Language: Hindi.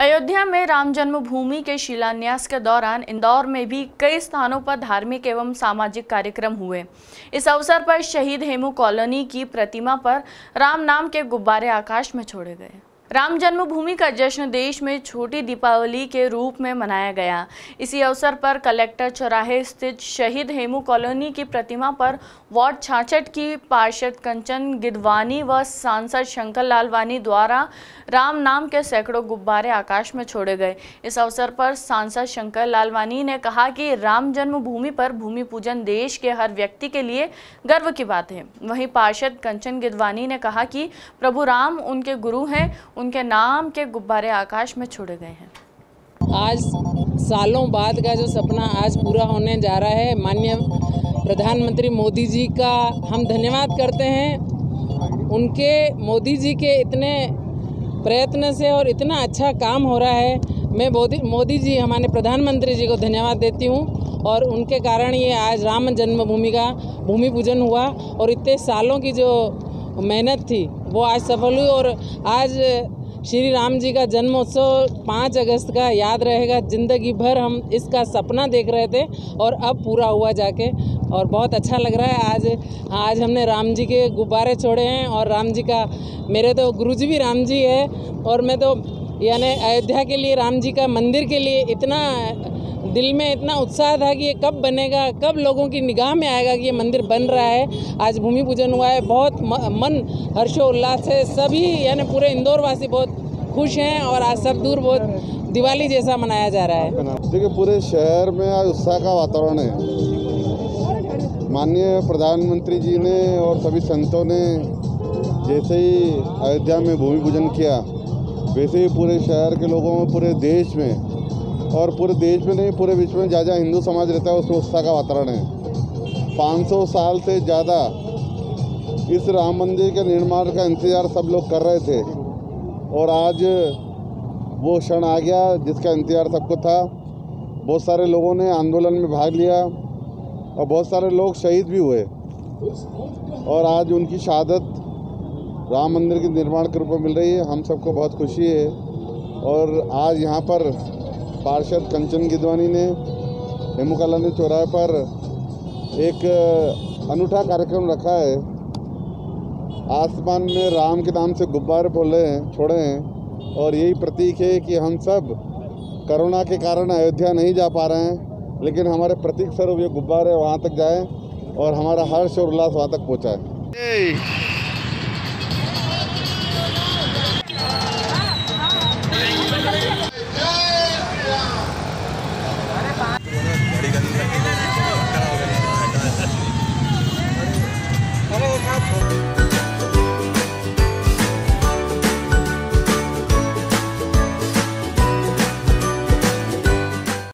अयोध्या में राम जन्मभूमि के शिलान्यास के दौरान इंदौर में भी कई स्थानों पर धार्मिक एवं सामाजिक कार्यक्रम हुए। इस अवसर पर शहीद हेमू कॉलोनी की प्रतिमा पर राम नाम के गुब्बारे आकाश में छोड़े गए। राम जन्मभूमि का जश्न देश में छोटी दीपावली के रूप में मनाया गया। इसी अवसर पर कलेक्टर चौराहे स्थित शहीद हेमू कॉलोनी की प्रतिमा पर वार्ड छाछठ की पार्षद कंचन गिदवानी व सांसद शंकर लालवानी द्वारा राम नाम के सैकड़ों गुब्बारे आकाश में छोड़े गए। इस अवसर पर सांसद शंकर लालवानी ने कहा कि राम जन्मभूमि पर भूमि पूजन देश के हर व्यक्ति के लिए गर्व की बात है। वहीं पार्षद कंचन गिदवानी ने कहा कि प्रभु राम उनके गुरु हैं उनके नाम के गुब्बारे आकाश में छोड़े गए हैं। आज सालों बाद का जो सपना आज पूरा होने जा रहा है, माननीय प्रधानमंत्री मोदी जी का हम धन्यवाद करते हैं। उनके मोदी जी के इतने प्रयत्न से और इतना अच्छा काम हो रहा है। मैं मोदी मोदी जी, हमारे प्रधानमंत्री जी को धन्यवाद देती हूँ और उनके कारण ये आज राम जन्मभूमि का भूमि पूजन हुआ और इतने सालों की जो मेहनत थी वो आज सफल हुई और आज श्री राम जी का जन्मोत्सव पाँच अगस्त का याद रहेगा। ज़िंदगी भर हम इसका सपना देख रहे थे और अब पूरा हुआ जाके और बहुत अच्छा लग रहा है। आज आज हमने राम जी के गुब्बारे छोड़े हैं और राम जी का, मेरे तो गुरुजी भी राम जी है और मैं तो यानी अयोध्या के लिए, राम जी का मंदिर के लिए इतना दिल में इतना उत्साह था कि ये कब बनेगा, कब लोगों की निगाह में आएगा कि ये मंदिर बन रहा है। आज भूमि पूजन हुआ है, बहुत मन हर्षोल्लास से सभी, यानी पूरे इंदौर वासी बहुत खुश हैं और आज सब दूर बहुत दिवाली जैसा मनाया जा रहा है। देखिए, पूरे शहर में आज उत्साह का वातावरण है। माननीय प्रधानमंत्री जी ने और सभी संतों ने जैसे ही अयोध्या में भूमि पूजन किया, वैसे ही पूरे शहर के लोगों में, पूरे देश में और पूरे देश में नहीं, पूरे विश्व में जहाँ जहाँ हिंदू समाज रहता है, उसमें उत्साह का वातावरण है। 500 साल से ज़्यादा इस राम मंदिर के निर्माण का इंतज़ार सब लोग कर रहे थे। और आज वो क्षण आ गया जिसका इंतज़ार सबको था। बहुत सारे लोगों ने आंदोलन में भाग लिया और बहुत सारे लोग शहीद भी हुए। और आज उनकी शहादत राम मंदिर के निर्माण के रूप में मिल रही है। हम सबको बहुत खुशी है। और आज यहाँ पर पार्षद कंचन गिदवानी ने हेमू चौराहे पर एक अनूठा कार्यक्रम रखा है। आसमान में राम के नाम से गुब्बारे फोले हैं, छोड़े हैं, और यही प्रतीक है कि हम सब करोना के कारण अयोध्या नहीं जा पा रहे हैं, लेकिन हमारे प्रतीक स्वरूप ये गुब्बारे वहाँ तक जाएँ और हमारा हर्ष और उल्लास वहाँ तक पहुँचाए।